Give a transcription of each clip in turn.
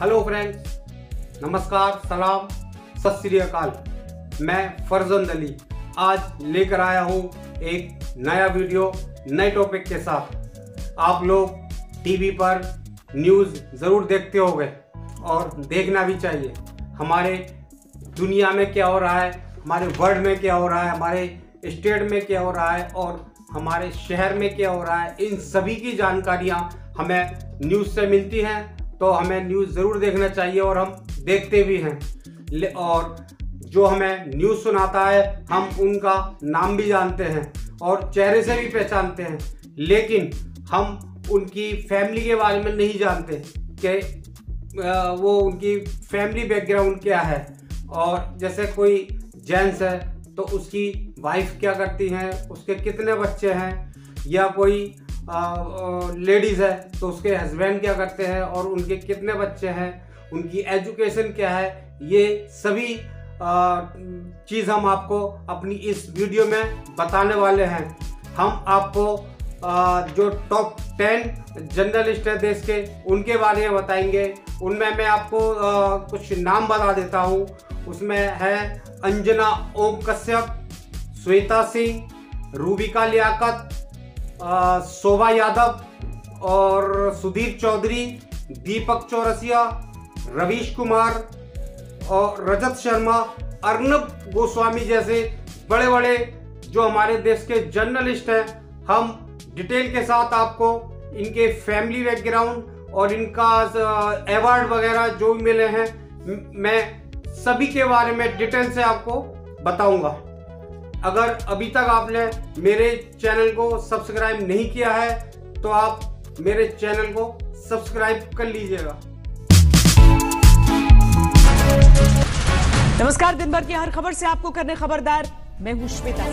Hello friends नमस्कार, सलाम, सत श्री अकाल। मैं फरजंद अली। आज लेकर आया हूँ एक नया वीडियो, नए टॉपिक के साथ। आप लोग टीवी पर न्यूज़ ज़रूर देखते होंगे और देखना भी चाहिए। हमारे दुनिया में क्या हो रहा है, हमारे वर्ल्ड में क्या हो रहा है, हमारे स्टेट में क्या हो रहा है और हमारे शहर में क्या हो रहा है, इन सभी की जानकारियाँ हमें न्यूज़ से मिलती हैं। तो हमें न्यूज़ ज़रूर देखना चाहिए और हम देखते भी हैं। और जो हमें न्यूज़ सुनाता है, हम उनका नाम भी जानते हैं और चेहरे से भी पहचानते हैं। लेकिन हम उनकी फैमिली के बारे में नहीं जानते कि वो उनकी फैमिली बैकग्राउंड क्या है। और जैसे कोई जेंट्स है तो उसकी वाइफ क्या करती हैं, उसके कितने बच्चे हैं, या कोई लेडीज़ है तो उसके हस्बैंड क्या करते हैं और उनके कितने बच्चे हैं, उनकी एजुकेशन क्या है, ये सभी चीज़ हम आपको अपनी इस वीडियो में बताने वाले हैं। हम आपको जो टॉप टेन जर्नलिस्ट है देश के, उनके बारे में बताएँगे। उनमें मैं आपको कुछ नाम बता देता हूँ। उसमें है अंजना ओम कश्यप श्वेता सिंह, रूबिका लियाकत शोभा यादव और सुधीर चौधरी, दीपक चौरसिया, रवीश कुमार और रजत शर्मा, अर्नब गोस्वामी जैसे बड़े बड़े जो हमारे देश के जर्नलिस्ट हैं, हम डिटेल के साथ आपको इनके फैमिली बैकग्राउंड और इनका अवार्ड वगैरह जो भी मिले हैं, मैं सभी के बारे में डिटेल से आपको बताऊँगा। अगर अभी तक आपने मेरे चैनल को सब्सक्राइब नहीं किया है तो आप मेरे चैनल को सब्सक्राइब कर लीजिएगा। नमस्कार दिन भर की हर खबर से आपको करने खबरदार मैं हूँ Shweta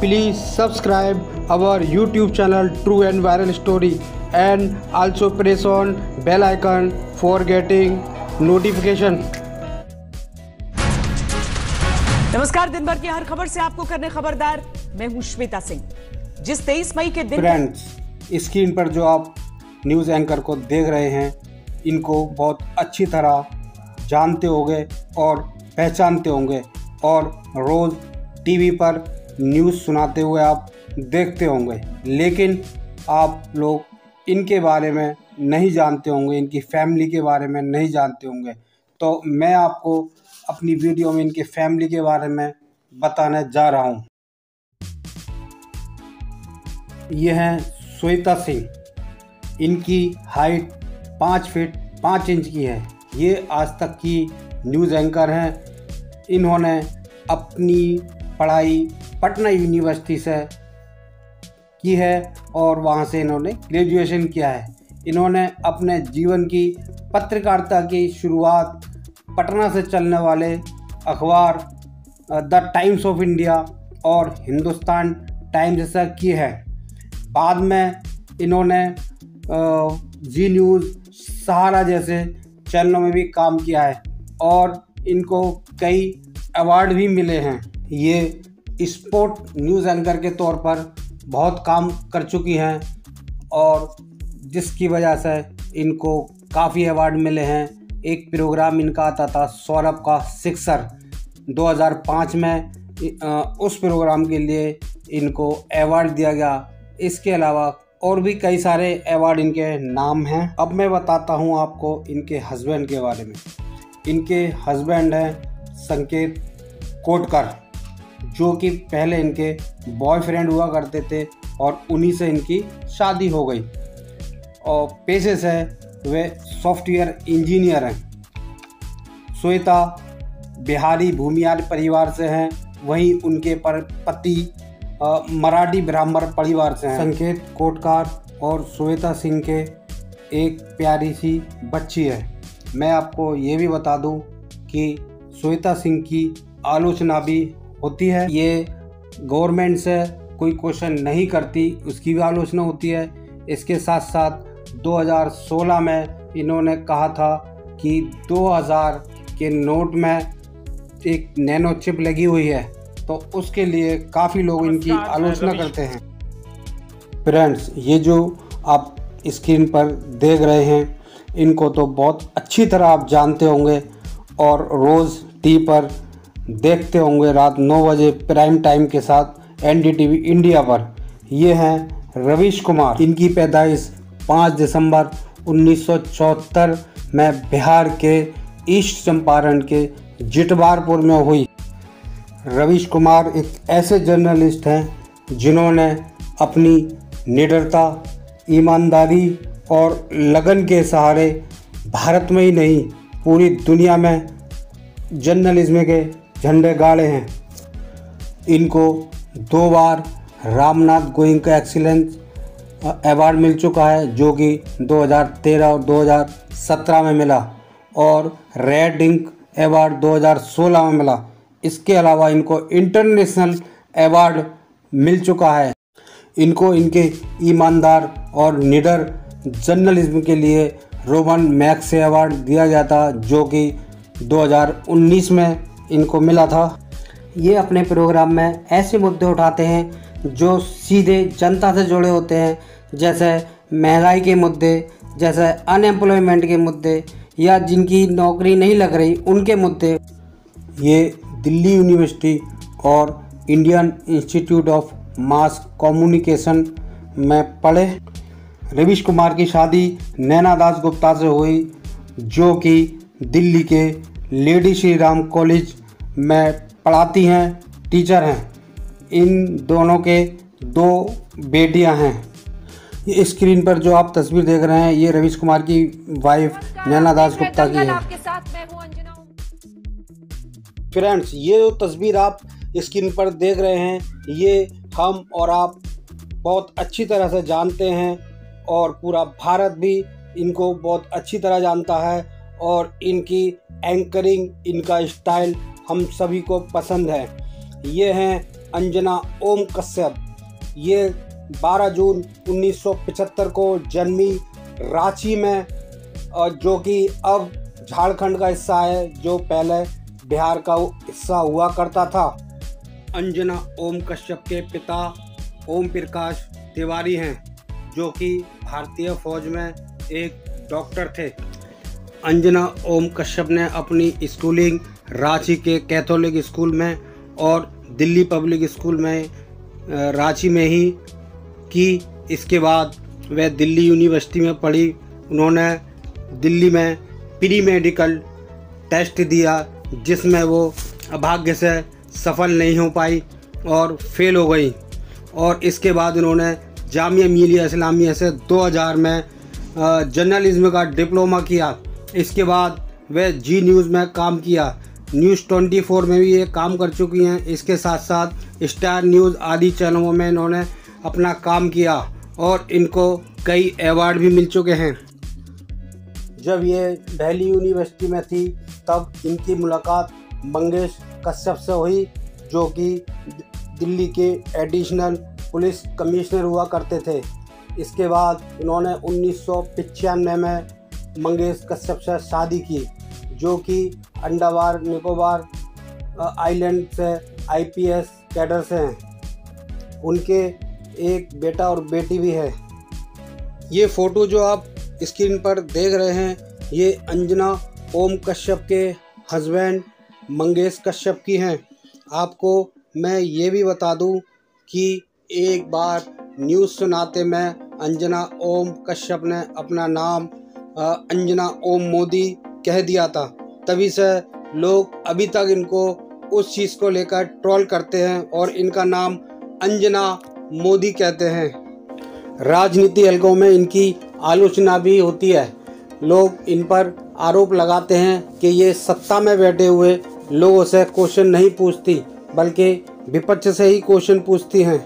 please subscribe our YouTube channel true and viral story and also press on bell icon for getting notification. नमस्कार दिन भर की हर खबर से आपको करने खबरदार मैं हूँ श्वेता सिंह। जिस 23 मई के दिन फ्रेंड्स स्क्रीन पर जो आप न्यूज़ एंकर को देख रहे हैं इनको बहुत अच्छी तरह जानते होंगे और पहचानते होंगे और रोज़ टीवी पर न्यूज़ सुनाते हुए आप देखते होंगे। लेकिन आप लोग इनके बारे में नहीं जानते होंगे, इनकी फैमिली के बारे में नहीं जानते होंगे। तो मैं आपको अपनी वीडियो में इनके फैमिली के बारे में बताने जा रहा हूँ। यह हैं श्वेता सिंह। इनकी हाइट पाँच फीट पाँच इंच की है। ये आज तक की न्यूज़ एंकर हैं। इन्होंने अपनी पढ़ाई पटना यूनिवर्सिटी से की है और वहाँ से इन्होंने ग्रेजुएशन किया है। इन्होंने अपने जीवन की पत्रकारिता की शुरुआत पटना से चलने वाले अखबार द टाइम्स ऑफ़ इंडिया और हिंदुस्तान टाइम्स से की है। बाद में इन्होंने जी न्यूज़, सहारा जैसे चैनलों में भी काम किया है और इनको कई अवार्ड भी मिले हैं। ये स्पोर्ट न्यूज़ एंकर के तौर पर बहुत काम कर चुकी हैं और जिसकी वजह से इनको काफ़ी अवार्ड मिले हैं। एक प्रोग्राम इनका आता था सौरभ का सिक्सर। 2005 में उस प्रोग्राम के लिए इनको अवार्ड दिया गया। इसके अलावा और भी कई सारे अवार्ड इनके नाम हैं। अब मैं बताता हूँ आपको इनके हस्बैंड के बारे में। इनके हस्बैंड हैं संकेत कोटकर। जो कि पहले इनके बॉयफ्रेंड हुआ करते थे और उन्हीं से इनकी शादी हो गई। और पेशे से वे सॉफ्टवेयर इंजीनियर हैं। श्वेता बिहारी भूमियार परिवार से हैं। वहीं उनके पर पति मराठी ब्राह्मण परिवार से हैं। संकेत कोटकार और श्वेता सिंह के एक प्यारी सी बच्ची है। मैं आपको ये भी बता दूँ कि श्वेता सिंह की आलोचना भी होती है। ये गवर्नमेंट से कोई क्वेश्चन नहीं करती उसकी भी आलोचना होती है। इसके साथ साथ 2016 में इन्होंने कहा था कि 2000 के नोट में एक नैनो चिप लगी हुई है तो उसके लिए काफ़ी लोग इनकी आलोचना करते हैं। फ्रेंड्स ये जो आप स्क्रीन पर देख रहे हैं इनको तो बहुत अच्छी तरह आप जानते होंगे और रोज़ टी पर देखते होंगे रात 9 बजे प्राइम टाइम के साथ एनडीटीवी इंडिया पर। ये हैं रवीश कुमार। इनकी पैदाइश 5 दिसंबर 1974 में बिहार के ईस्ट चंपारण के जिटवारपुर में हुई। रवीश कुमार एक ऐसे जर्नलिस्ट हैं जिन्होंने अपनी निडरता, ईमानदारी और लगन के सहारे भारत में ही नहीं, पूरी दुनिया में जर्नलिज्म के झंडे गाड़े हैं। इनको दो बार रामनाथ गोइंग का एक्सीलेंस अवार्ड मिल चुका है, जो कि 2013 और 2017 में मिला, और रेड इंक अवार्ड 2016 में मिला। इसके अलावा इनको इंटरनेशनल अवार्ड मिल चुका है। इनको इनके ईमानदार और निडर जर्नलिज्म के लिए रोमन मैक्स अवार्ड दिया गया था जो कि 2019 में इनको मिला था। ये अपने प्रोग्राम में ऐसे मुद्दे उठाते हैं जो सीधे जनता से जुड़े होते हैं, जैसे महँगाई के मुद्दे, जैसे अनएम्प्लॉयमेंट के मुद्दे, या जिनकी नौकरी नहीं लग रही, उनके मुद्दे। ये दिल्ली यूनिवर्सिटी और Indian institute of mass communication में पढ़े। रविश कुमार की शादी नैना दास गुप्ता से हुई, जो कि दिल्ली के लेडी श्री राम कॉलेज में पढ़ाती हैं, टीचर हैं। इन दोनों के दो बेटियाँ हैं। स्क्रीन पर जो आप तस्वीर देख रहे हैं, ये रविश कुमार की वाइफ नैना दास गुप्ता की है। फ्रेंड्स ये जो तस्वीर आप स्क्रीन पर देख रहे हैं, ये हम और आप बहुत अच्छी तरह से जानते हैं और पूरा भारत भी इनको बहुत अच्छी तरह जानता है और इनकी एंकरिंग इनका स्टाइल हम सभी को पसंद है। ये हैं अंजना ओम कश्यप। ये 12 जून 1975 को जन्मी रांची में जो कि अब झारखंड का हिस्सा है, जो पहले बिहार का हिस्सा हुआ करता था। अंजना ओम कश्यप के पिता ओम प्रकाश तिवारी हैं, जो कि भारतीय फौज में एक डॉक्टर थे। अंजना ओम कश्यप ने अपनी स्कूलिंग रांची के कैथोलिक स्कूल में और दिल्ली पब्लिक स्कूल में रांची में ही की। इसके बाद वह दिल्ली यूनिवर्सिटी में पढ़ी। उन्होंने दिल्ली में प्री मेडिकल टेस्ट दिया, जिसमें वो अभाग्य से सफल नहीं हो पाई और फेल हो गई। और इसके बाद उन्होंने जामिया मिलिया इस्लामिया से 2000 में जर्नलिज्म का डिप्लोमा किया। इसके बाद वे जी न्यूज़ में काम किया। न्यूज़ 24 में भी ये काम कर चुकी हैं। इसके साथ साथ स्टार न्यूज़ आदि चैनलों में इन्होंने अपना काम किया और इनको कई अवार्ड भी मिल चुके हैं। जब ये दिल्ली यूनिवर्सिटी में थी, तब इनकी मुलाकात मंगेश कश्यप से हुई, जो कि दिल्ली के एडिशनल पुलिस कमिश्नर हुआ करते थे। इसके बाद इन्होंने उन्नीस में मंगेश कश्यप से शादी की, जो कि अंडावार, निकोबार आइलैंड से, आईपीएस कैडर से हैं। उनके एक बेटा और बेटी भी है। ये फ़ोटो जो आप स्क्रीन पर देख रहे हैं, ये अंजना ओम कश्यप के हस्बैंड मंगेश कश्यप की हैं। आपको मैं ये भी बता दूँ कि एक बार न्यूज़ सुनाते में अंजना ओम कश्यप ने अपना नाम अंजना ओम मोदी कह दिया था। तभी से लोग अभी तक इनको उस चीज़ को लेकर ट्रोल करते हैं और इनका नाम अंजना मोदी कहते हैं। राजनीति हलकों में इनकी आलोचना भी होती है। लोग इन पर आरोप लगाते हैं कि ये सत्ता में बैठे हुए लोगों से क्वेश्चन नहीं पूछती, बल्कि विपक्ष से ही क्वेश्चन पूछती हैं।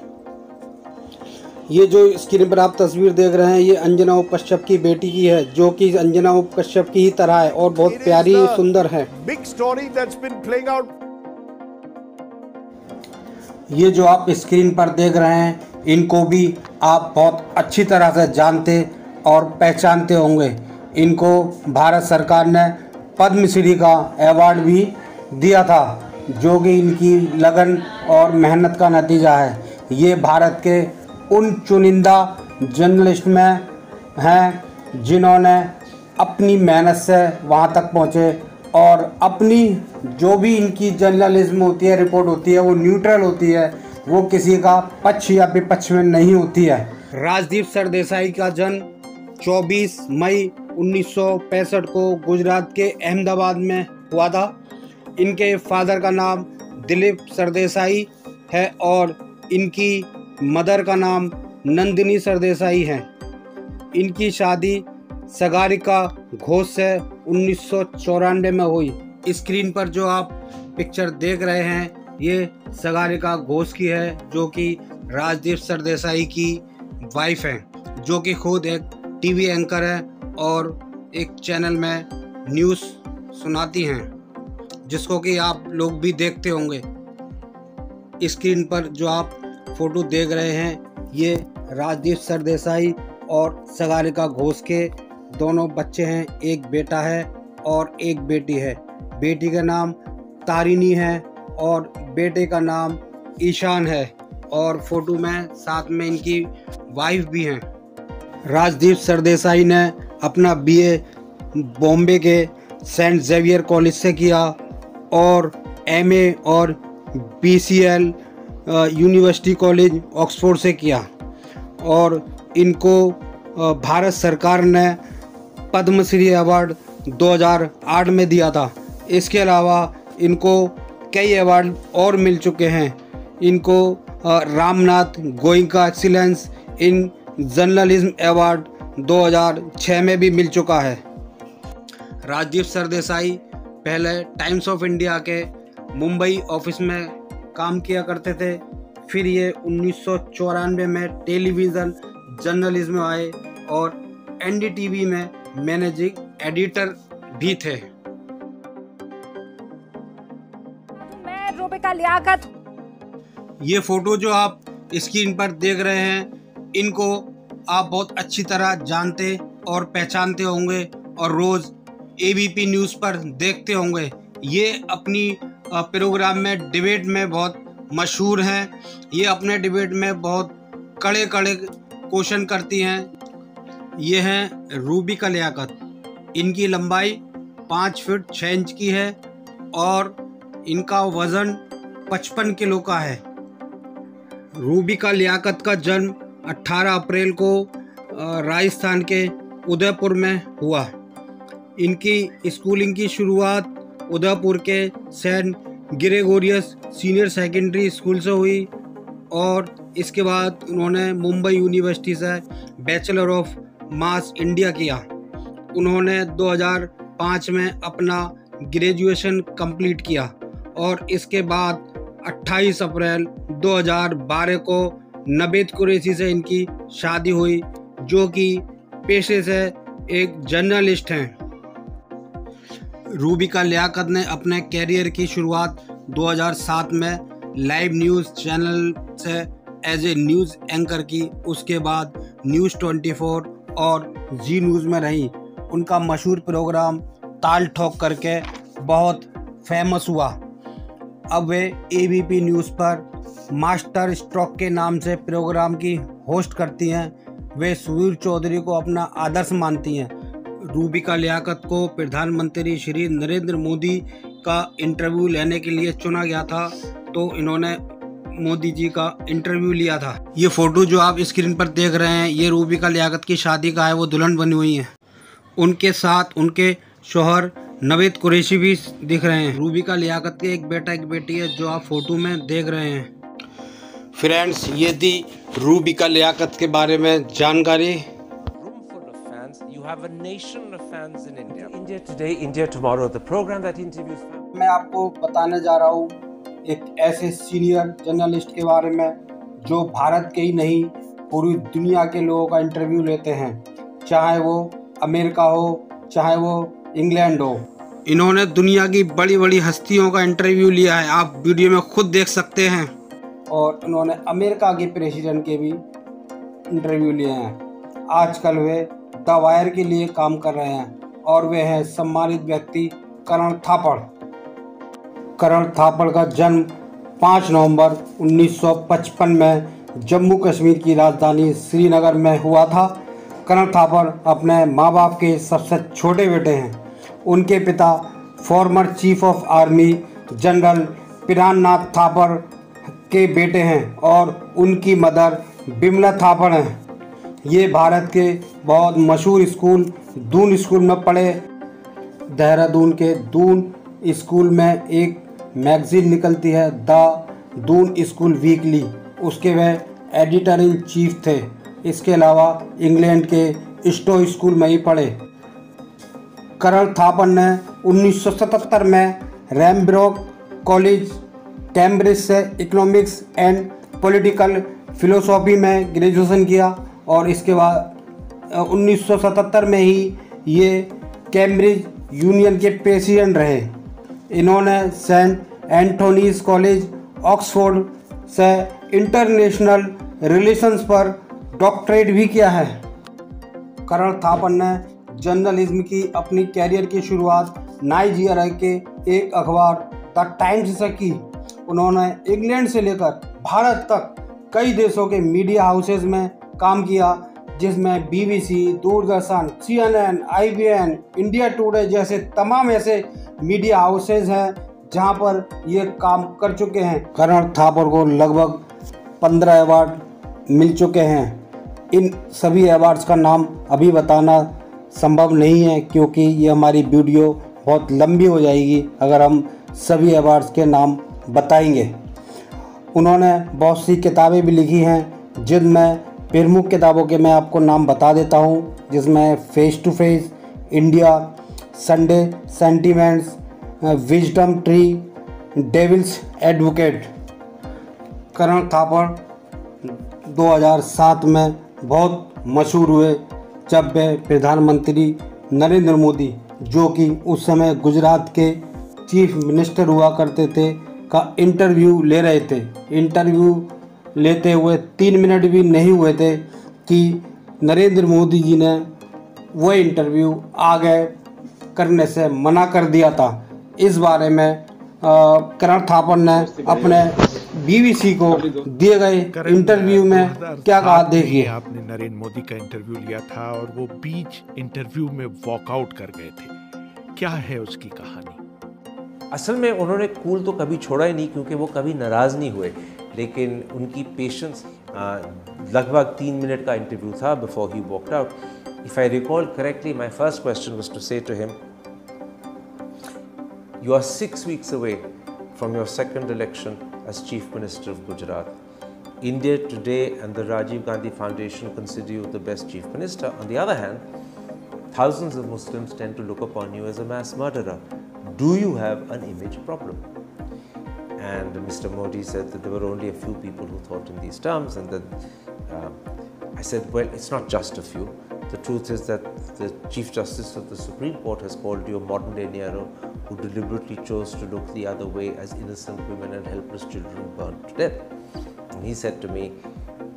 ये जो स्क्रीन पर आप तस्वीर देख रहे हैं ये अंजना उप कश्यप की बेटी की है जो कि अंजना उप कश्यप की ही तरह है और बहुत प्यारी सुंदर है। Big story that's been playing out ये जो आप स्क्रीन पर देख रहे हैं इनको भी आप बहुत अच्छी तरह से जानते और पहचानते होंगे। इनको भारत सरकार ने पद्मश्री का अवार्ड भी दिया था जो कि इनकी लगन और मेहनत का नतीजा है। ये भारत के उन चुनिंदा जर्नलिस्ट में हैं जिन्होंने अपनी मेहनत से वहाँ तक पहुँचे और अपनी जो भी इनकी जर्नलिज्म होती है, रिपोर्ट होती है, वो न्यूट्रल होती है, वो किसी का पक्ष या विपक्ष में नहीं होती है। राजदीप सरदेसाई का जन्म 24 मई 1965 को गुजरात के अहमदाबाद में हुआ था। इनके फादर का नाम दिलीप सरदेसाई है और इनकी मदर का नाम नंदिनी सरदेसाई है। इनकी शादी सगारिका घोष से उन्नीस सौ चौरानवे में हुई। स्क्रीन पर जो आप पिक्चर देख रहे हैं, ये सगारिका घोष की है, जो कि राजदीप सरदेसाई की वाइफ है, जो कि खुद एक टीवी एंकर है और एक चैनल में न्यूज़ सुनाती हैं, जिसको कि आप लोग भी देखते होंगे। स्क्रीन पर जो आप फ़ोटो देख रहे हैं। ये राजदीप सरदेसाई और सगारिका घोष के दोनों बच्चे हैं। एक बेटा है और एक बेटी है। बेटी का नाम तारिनी है और बेटे का नाम ईशान है और फ़ोटो में साथ में इनकी वाइफ भी हैं। राजदीप सरदेसाई ने अपना बीए बॉम्बे के सेंट जेवियर कॉलेज से किया और एमए और बीसीएल यूनिवर्सिटी कॉलेज ऑक्सफोर्ड से किया। और इनको भारत सरकार ने पद्मश्री अवार्ड 2008 में दिया था। इसके अलावा इनको कई अवार्ड और मिल चुके हैं। इनको Ramnath Goenka excellence in journalism award 2006 में भी मिल चुका है। राजीव सरदेसाई, पहले टाइम्स ऑफ़ इंडिया के मुंबई ऑफ़िस में काम किया करते थे। फिर ये उन्नीस सौ चौरानवे में टेलीविज़न जर्नलिज्म आए और एनडीटीवी में मैनेजिंग एडिटर भी थे। मैं रूबिका लियाकत। ये फ़ोटो जो आप स्क्रीन पर देख रहे हैं इनको आप बहुत अच्छी तरह जानते और पहचानते होंगे और रोज़ एबीपी न्यूज़ पर देखते होंगे। ये अपनी प्रोग्राम में डिबेट में बहुत मशहूर हैं। ये अपने डिबेट में बहुत कड़े कड़े क्वेश्चन करती हैं। ये हैं रूबी का लियाकत इनकी लंबाई पाँच फीट छः इंच की है और इनका वज़न पचपन किलो का है। रूबी का लियाकत का जन्म 18 अप्रैल को राजस्थान के उदयपुर में हुआ। इनकी स्कूलिंग की शुरुआत उदयपुर के Saint Gregorios senior secondary school से हुई और इसके बाद उन्होंने मुंबई यूनिवर्सिटी से बैचलर ऑफ़ मास इंडिया किया। उन्होंने 2005 में अपना ग्रेजुएशन कंप्लीट किया और इसके बाद 28 अप्रैल 2012 को नबेद कुरैशी से इनकी शादी हुई, जो कि पेशे से एक जर्नलिस्ट हैं। रूबिका लियाकत ने अपने कैरियर की शुरुआत 2007 में लाइव न्यूज़ चैनल से एज ए न्यूज़ एंकर की। उसके बाद न्यूज़ 24 और जी न्यूज़ में रही। उनका मशहूर प्रोग्राम ताल ठोक करके बहुत फ़ेमस हुआ। अब वे एबीपी न्यूज़ पर मास्टर स्ट्रोक के नाम से प्रोग्राम की होस्ट करती हैं। वे सुवीर चौधरी को अपना आदर्श मानती हैं। रूबिका लियाकत को प्रधानमंत्री श्री नरेंद्र मोदी का इंटरव्यू लेने के लिए चुना गया था तो इन्होंने मोदी जी का इंटरव्यू लिया था। ये फ़ोटो जो आप स्क्रीन पर देख रहे हैं, ये रूबिका लियाकत की शादी का है, वो दुल्हन बनी हुई है। उनके साथ उनके शोहर नवेद कुरैशी भी दिख रहे हैं। रूबिका लियाकत के एक बेटा, एक बेटी है, जो आप फ़ोटो में देख रहे हैं। फ्रेंड्स, ये थी रूबिका लियाकत के बारे में जानकारी। मैं आपको बताने जा रहा हूँ एक ऐसे सीनियर जर्नलिस्ट के बारे में जो भारत के ही नहीं पूरी दुनिया के लोगों का इंटरव्यू लेते हैं। चाहे वो अमेरिका हो चाहे वो इंग्लैंड हो। इन्होंने दुनिया की बड़ी बड़ी हस्तियों का इंटरव्यू लिया है। आप वीडियो में खुद देख सकते हैं। और इन्होंने अमेरिका के प्रेसिडेंट के भी इंटरव्यू लिए हैं। आजकल वे द वायर के लिए काम कर रहे हैं और वे हैं सम्मानित व्यक्ति करण थापड़। करण थापड़ का जन्म 5 नवंबर 1955 में जम्मू कश्मीर की राजधानी श्रीनगर में हुआ था। करण थापड़ अपने माँ बाप के सबसे छोटे बेटे हैं। उनके पिता former chief of army general Prannath Thapar के बेटे हैं और उनकी मदर बिमला थापड़ हैं। ये भारत के बहुत मशहूर स्कूल दून स्कूल में पढ़े देहरादून के दून स्कूल में एक मैगज़ीन निकलती है, द दून स्कूल वीकली। उसके वह एडिटर इन चीफ थे। इसके अलावा इंग्लैंड के स्टो स्कूल में ही पढ़े। करण थापन ने 1977 में रैमब्रोक कॉलेज, कैम्ब्रिज से इकोनॉमिक्स एंड पॉलिटिकल फिलोसॉफी में ग्रेजुएशन किया। और इसके बाद 1977 में ही ये कैम्ब्रिज यूनियन के प्रेसिडेंट रहे। इन्होंने सेंट एंथोनीज कॉलेज ऑक्सफोर्ड से इंटरनेशनल रिलेशंस पर डॉक्टरेट भी किया है। करण थापन ने जर्नलिज्म की अपनी कैरियर की शुरुआत नाइजीरिया के एक अखबार द टाइम्स से की। उन्होंने इंग्लैंड से लेकर भारत तक कई देशों के मीडिया हाउसेज में काम किया जिसमें BBC Doordarshan CNN, IBN, India Today जैसे तमाम ऐसे मीडिया हाउसेज हैं जहाँ पर ये काम कर चुके हैं। करण थापर को लगभग पंद्रह अवार्ड मिल चुके हैं। इन सभी अवार्ड्स का नाम अभी बताना संभव नहीं है क्योंकि ये हमारी वीडियो बहुत लंबी हो जाएगी अगर हम सभी अवार्ड्स के नाम बताएँगे। उन्होंने बहुत सी किताबें भी लिखी हैं जिनमें प्रमुख किताबों के मैं आपको नाम बता देता हूँ, जिसमें face to face India Sunday sentiments wisdom tree devil's advocate Karan Thapar 2007 में बहुत मशहूर हुए जब वे प्रधानमंत्री नरेंद्र मोदी, जो कि उस समय गुजरात के चीफ मिनिस्टर हुआ करते थे, का इंटरव्यू ले रहे थे। इंटरव्यू लेते हुए तीन मिनट भी नहीं हुए थे कि नरेंद्र मोदी जी ने वो इंटरव्यू आगे करने से मना कर दिया था। इस बारे में करण थापड़ ने अपने बीबीसी को दिए गए इंटरव्यू में क्या कहा देखिए? आपने नरेंद्र मोदी का इंटरव्यू लिया था और वो बीच इंटरव्यू में वॉकआउट कर गए थे। क्या है उसकी कहानी? असल में उन्होंने कूल तो कभी छोड़ा ही नहीं क्योंकि वो कभी नाराज़ नहीं हुए। लेकिन उनकी पेशेंस लगभग तीन मिनट का इंटरव्यू था before he walked out if I recall correctly my first question was to say to him you are six weeks away from your second election as Chief Minister of Gujarat. India today and the Rajiv Gandhi Foundation consider you the best Chief Minister. On the other hand, thousands of Muslims tend to look upon you as a mass murderer. Do you have an image problem? And Mr. Modi said that there were only a few people who thought in these terms, and that uh, I said, well, it's not just a few. The truth is that the Chief Justice of the Supreme Court has called you a modern day Nero who deliberately chose to look the other way as innocent women and helpless children burned to death. And he said to me,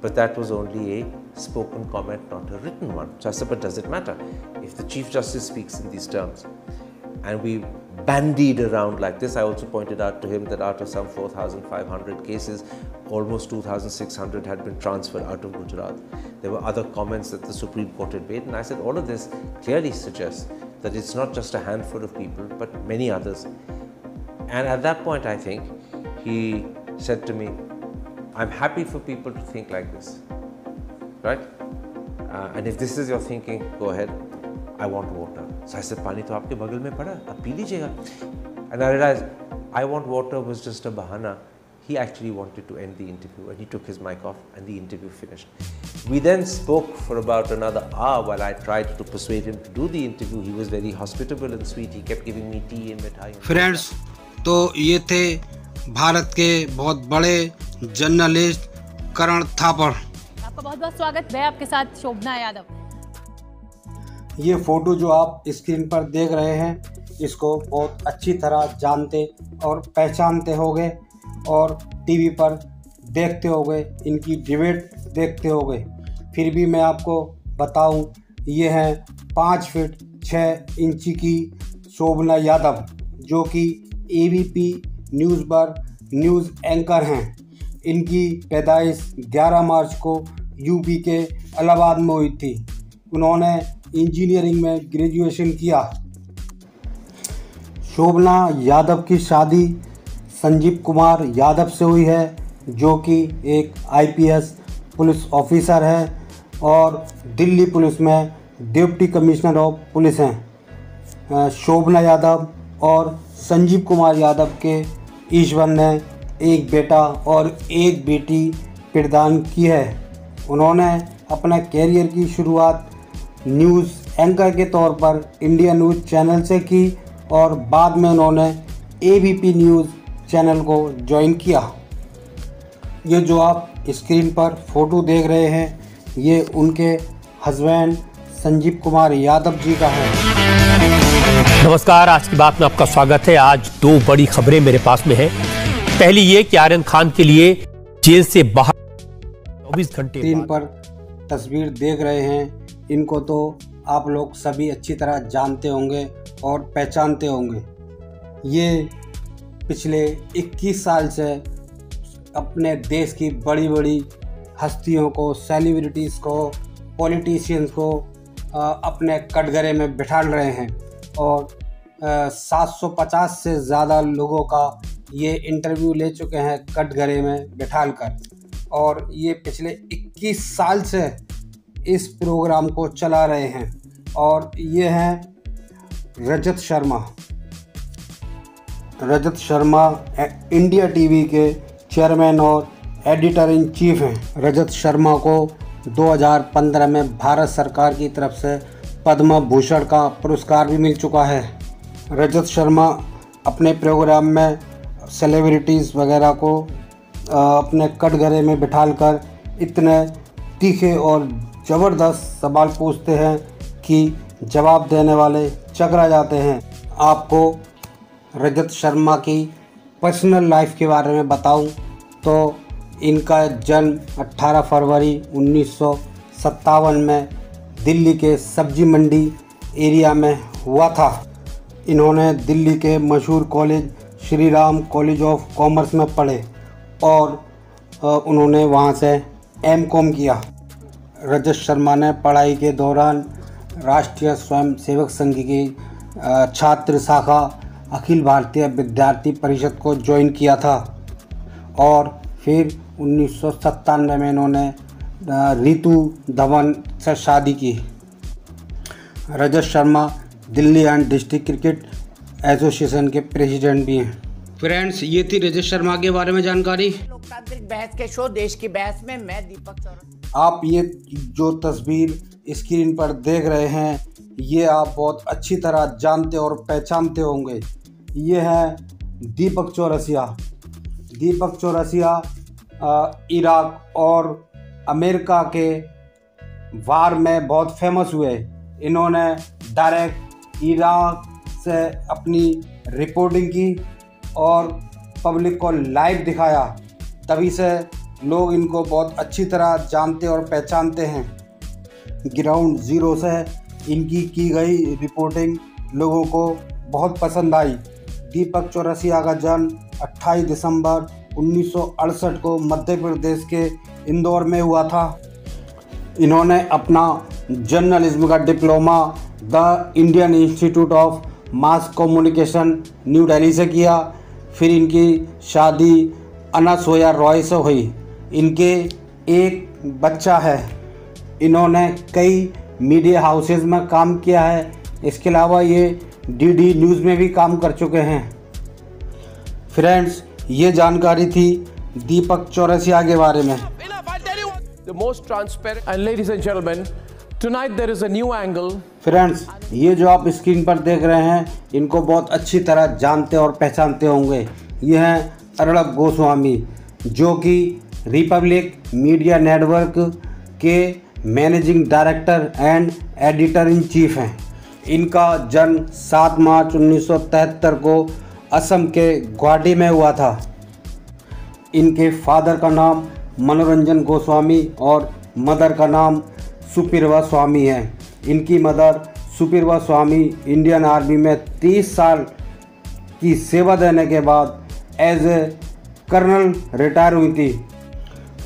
but that was only a spoken comment, not a written one. So I said, but does it matter? If the Chief Justice speaks in these terms, and we bandied around like this. I also pointed out to him that out of some 4,500 cases, almost 2,600 had been transferred out of Gujarat. There were other comments that the Supreme Court had made, and I said all of this clearly suggests that it's not just a handful of people, but many others. And at that point, I think, he said to me, I'm happy for people to think like this, right? Uh, and if this is your thinking, go ahead. I want water. साहिस पानी तो आपके बगल में पड़ा आप पी लीजिएगा। And I realise I want water was just a बहाना he actually wanted to end the interview and he took mike off and the interview finish we then spoke for about another ah well I tried to persuade him to do the interview he was very hospitable and sweet he kept giving me tea and मिठाई friends तो ये थे भारत के बहुत बड़े journalist करण थापर आपका बहुत बहुत स्वागत। है आपके साथ शोभना यादव। ये फ़ोटो जो आप स्क्रीन पर देख रहे हैं, इसको बहुत अच्छी तरह जानते और पहचानते होंगे और टीवी पर देखते होंगे, इनकी डिबेट देखते होंगे। फिर भी मैं आपको बताऊँ, ये हैं पाँच फीट छः इंची की शोभना यादव, जो कि एबीपी न्यूज़ पर न्यूज़ एंकर हैं। इनकी पैदाइश 11 मार्च को यूपी के इलाहाबाद में हुई थी। उन्होंने इंजीनियरिंग में ग्रेजुएशन किया। शोभना यादव की शादी संजीव कुमार यादव से हुई है, जो कि एक आईपीएस पुलिस ऑफिसर है और दिल्ली पुलिस में डिप्टी कमिश्नर ऑफ़ पुलिस हैं। शोभना यादव और संजीव कुमार यादव के ईश्वर ने एक बेटा और एक बेटी प्रदान की है। उन्होंने अपने कैरियर की शुरुआत न्यूज़ एंकर के तौर पर इंडिया न्यूज़ चैनल से की और बाद में उन्होंने एबीपी न्यूज़ चैनल को ज्वाइन किया। ये जो आप स्क्रीन पर फ़ोटो देख रहे हैं ये उनके हस्बैंड संजीव कुमार यादव जी का है। नमस्कार आज की बात में आपका स्वागत है। आज दो बड़ी खबरें मेरे पास में है। पहली ये कि आर्यन खान के लिए जेल से बाहर चौबीस घंटे स्क्रीन पर तस्वीर देख रहे हैं। इनको तो आप लोग सभी अच्छी तरह जानते होंगे और पहचानते होंगे। ये पिछले 21 साल से अपने देश की बड़ी बड़ी हस्तियों को सेलिब्रिटीज़ को पॉलिटिशियंस को अपने कटघरे में बिठा रहे हैं और 750 से ज़्यादा लोगों का ये इंटरव्यू ले चुके हैं कटघरे में बिठाल कर और ये पिछले 21 साल से इस प्रोग्राम को चला रहे हैं। और ये हैं रजत शर्मा। रजत शर्मा इंडिया टीवी के चेयरमैन और एडिटर इन चीफ हैं। रजत शर्मा को 2015 में भारत सरकार की तरफ़ से पद्म भूषण का पुरस्कार भी मिल चुका है। रजत शर्मा अपने प्रोग्राम में सेलिब्रिटीज़ वगैरह को अपने कटघरे में बिठाल कर इतने तीखे और ज़बरदस्त सवाल पूछते हैं कि जवाब देने वाले चकरा जाते हैं। आपको रजत शर्मा की पर्सनल लाइफ के बारे में बताऊँ तो इनका जन्म 18 फरवरी उन्नीस सौ सत्तावन में दिल्ली के सब्ज़ी मंडी एरिया में हुआ था। इन्होंने दिल्ली के मशहूर college Shri Ram college of commerce में पढ़े और उन्होंने वहाँ से एम कॉम किया। रजत शर्मा ने पढ़ाई के दौरान राष्ट्रीय स्वयं सेवक संघ की छात्र शाखा अखिल भारतीय विद्यार्थी परिषद को ज्वाइन किया था और फिर उन्नीस सौ सत्तानवे में इन्होंने रितु धवन से शादी की। Rajat Sharma Delhi and district cricket association के प्रेसिडेंट भी हैं। फ्रेंड्स ये थी रजत शर्मा के बारे में जानकारी। लोकतांत्रिक बहस के शो देश की बहस में मैं दीपक चौरसिया। आप ये जो तस्वीर स्क्रीन पर देख रहे हैं, ये आप बहुत अच्छी तरह जानते और पहचानते होंगे। ये है दीपक चौरसिया। दीपक चौरसिया इराक और अमेरिका के वार में बहुत फ़ेमस हुए। इन्होंने डायरेक्ट इराक से अपनी रिपोर्टिंग की और पब्लिक को लाइव दिखाया। तभी से लोग इनको बहुत अच्छी तरह जानते और पहचानते हैं। ग्राउंड ज़ीरो से इनकी की गई रिपोर्टिंग लोगों को बहुत पसंद आई। दीपक चौरसिया का जन्म 28 दिसंबर उन्नीस सौ अड़सठ को मध्य प्रदेश के इंदौर में हुआ था। इन्होंने अपना जर्नलिज्म का diploma the Indian institute of mass communication New Delhi से किया। फिर इनकी शादी अनासोया रॉय से हुई। इनके एक बच्चा है। इन्होंने कई मीडिया हाउसेज में काम किया है। इसके अलावा ये डीडी न्यूज़ में भी काम कर चुके हैं। फ्रेंड्स ये जानकारी थी दीपक चौरसिया के बारे में. फ्रेंड्स ये जो आप स्क्रीन पर देख रहे हैं इनको बहुत अच्छी तरह जानते और पहचानते होंगे। ये हैं अरड़क गोस्वामी जो कि रिपब्लिक मीडिया नेटवर्क के managing director and editor in chief हैं। इनका जन्म 7 मार्च 1973 को असम के गुवाहाटी में हुआ था। इनके फादर का नाम मनोरंजन गोस्वामी और मदर का नाम सुपीरवा स्वामी है। इनकी मदर सुपीरवा स्वामी इंडियन आर्मी में 30 साल की सेवा देने के बाद एज ए कर्नल रिटायर हुई थी।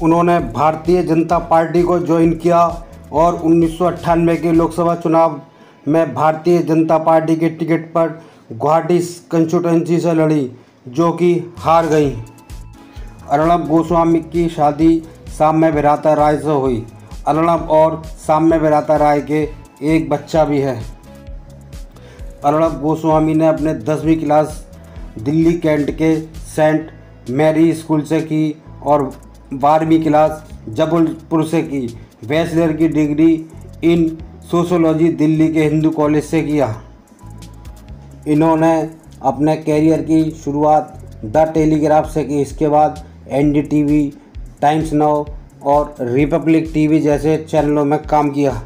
उन्होंने भारतीय जनता पार्टी को ज्वाइन किया और उन्नीस सौ अट्ठानबे के लोकसभा चुनाव में भारतीय जनता पार्टी के टिकट पर गुवाहाटी कंस्टिट्यूंसी से लड़ी, जो कि हार गई। अर्णब गोस्वामी की शादी साम्य बिराता राय से हुई। अर्णब और साम्य बिराता राय के एक बच्चा भी है। अर्णब गोस्वामी ने अपने दसवीं क्लास दिल्ली कैंट के सेंट मैरी स्कूल से की और बारहवीं क्लास जबलपुर से की। बैचलर की डिग्री इन सोशोलॉजी दिल्ली के हिंदू कॉलेज से किया। इन्होंने अपने कैरियर की शुरुआत द टेलीग्राफ से की। इसके बाद N D T V Times Now और रिपब्लिक टीवी जैसे चैनलों में काम किया।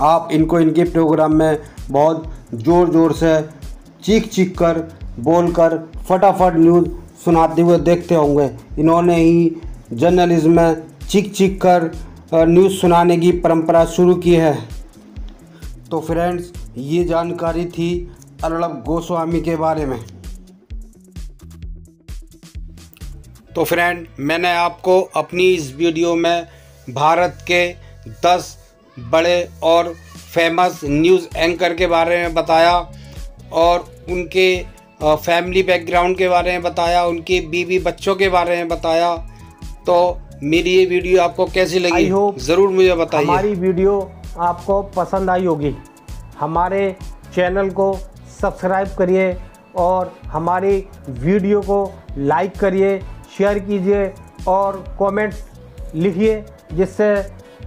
आप इनको इनके प्रोग्राम में बहुत ज़ोर ज़ोर से चीख चीख कर बोल कर फटाफट न्यूज़ सुनाते हुए देखते होंगे। इन्होंने ही जर्नलिज्म में चीख चीख कर न्यूज़ सुनाने की परंपरा शुरू की है। तो फ्रेंड्स, ये जानकारी थी अर्णब गोस्वामी के बारे में। तो फ्रेंड, मैंने आपको अपनी इस वीडियो में भारत के 10 बड़े और फ़ेमस न्यूज़ एंकर के बारे में बताया और उनके फैमिली बैकग्राउंड के बारे में बताया, उनके बीवी बच्चों के बारे में बताया। तो मेरी ये वीडियो आपको कैसी लगी? हो ज़रूर मुझे बताइए। हमारी वीडियो आपको पसंद आई होगी। हमारे चैनल को सब्सक्राइब करिए और हमारी वीडियो को लाइक करिए शेयर कीजिए और कमेंट्स लिखिए जिससे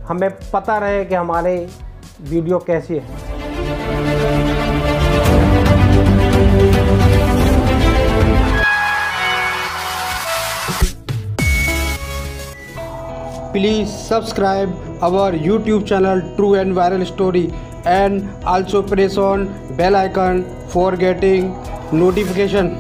हमें पता रहे कि हमारे वीडियो कैसी है। Please subscribe our youtube channel true and viral story and also press on bell icon for getting notification